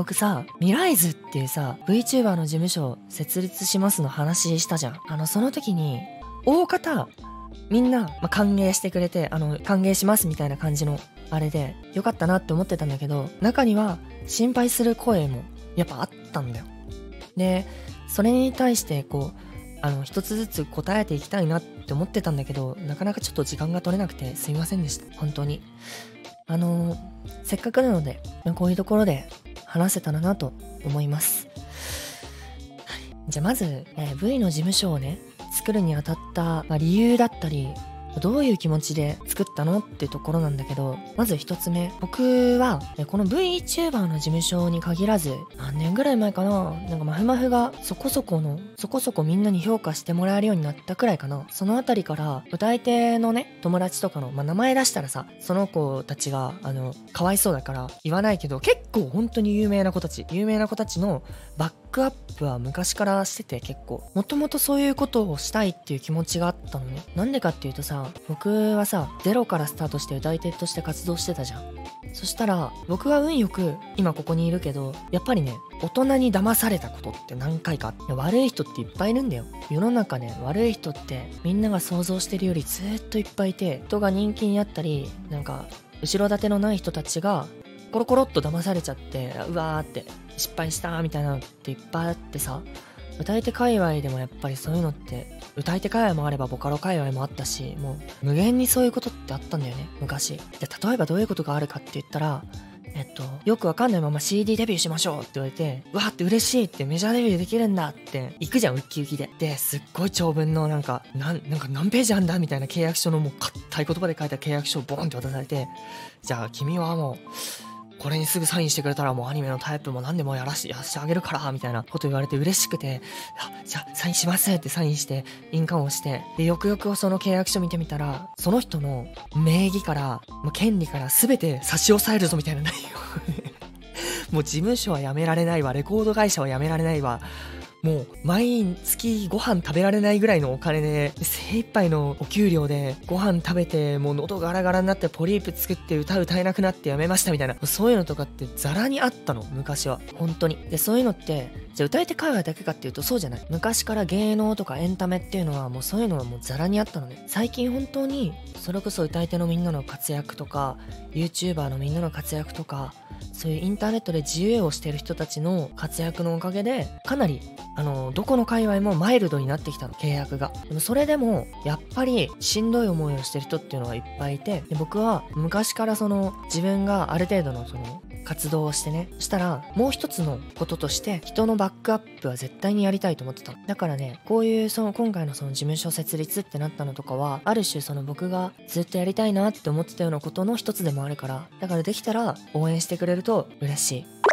僕さ、ミライズっていうさ、VTuber の事務所設立しますの話したじゃん。あの、その時に、大方、みんな、まあ、歓迎してくれて、あの、歓迎しますみたいな感じの、あれで、よかったなって思ってたんだけど、中には、心配する声も、やっぱあったんだよ。で、それに対して、こう、あの、一つずつ答えていきたいなって思ってたんだけど、なかなかちょっと時間が取れなくてすいませんでした。本当に。あのせっかくなので、こういうところで話せたらなと思います。じゃあまず、えー、V の事務所をね、作るにあたった、まあ、理由だったり、どういう気持ちで作ったのってところなんだけど、まず一つ目。僕は、この VTuber の事務所に限らず、何年ぐらい前かな？なんかマフマフがそこそこの、そこそこみんなに評価してもらえるようになったくらいかな。そのあたりから、歌い手のね、友達とかの、まあ、名前出したらさ、その子たちが、あの、かわいそうだから言わないけど、結構本当に有名な子たち、有名な子たちのバックアップは昔からしてて結構、もともとそういうことをしたいっていう気持ちがあったのね。なんでかっていうとさ、僕はさゼロからスタートして歌い手として活動してたじゃんそしたら僕は運よく今ここにいるけどやっぱりね大人に騙されたことって何回か悪い人っていっぱいいるんだよ世の中ね悪い人ってみんなが想像してるよりずっといっぱいいて人が人気にあったりなんか後ろ盾のない人たちがコロコロっと騙されちゃってうわーって失敗したみたいなのっていっぱいあってさ歌い手界隈でもやっぱりそういうのって歌い手界隈もあればボカロ界隈もあったしもう無限にそういうことってあったんだよね昔で例えばどういうことがあるかって言ったらえっと、よくわかんないまま CD デビューしましょうって言われて、わーって嬉しいってメジャーデビューできるんだって行くじゃん、ウッキウキで。で、すっごい長文のなんか、なん、なんか何ページあんだみたいな契約書のもう硬い言葉で書いた契約書をボンって渡されて、じゃあ君はもう、これにすぐサインしてくれたらもうアニメのタイプも何でもやらしやらしてあげるからみたいなこと言われて嬉しくてあじゃあサインしますってサインして印鑑をして。でよくよくその契約書見てみたらその人の名義からもう権利から全て差し押さえるぞみたいな内容。もう事務所は辞められないわレコード会社は辞められないわ。もう毎月ご飯食べられないぐらいのお金で精一杯のお給料で。ご飯食べてもう喉ガラガラになってポリープ作って歌歌えなくなってやめましたみたいな。そういうのとかってザラにあったの昔は。本当に。でそういうのってじゃあ歌い手会話だけかっていうとそうじゃない。昔から芸能とかエンタメっていうのはもうそういうのはもうザラにあったのね。最近本当にそれこそ歌い手のみんなの活躍とか YouTuber のみんなの活躍とかそういうインターネットで自由をしてる人たちの活躍のおかげでかなりあのどこの界隈もマイルドになってきたの契約が。でもそれでもやっぱりしんどい思いをしてる人っていうのがいっぱいいてで僕は昔からその自分がある程度のその活動をしてね。したらもう一つのこととして人のバックアップは絶対にやりたいと思ってただからねこういうその今回のその事務所設立ってなったのとかはある種その僕がずっとやりたいなって思ってたようなことの一つでもあるからだからできたら応援してくれると嬉しい。